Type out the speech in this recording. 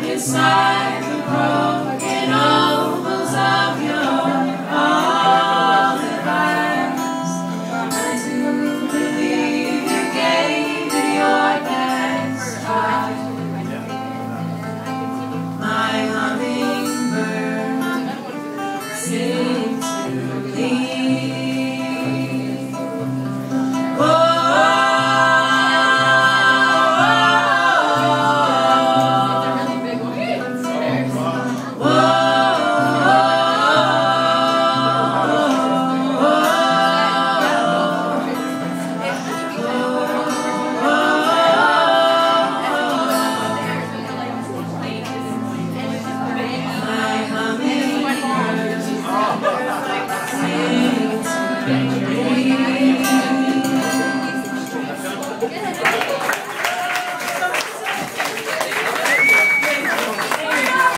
Beside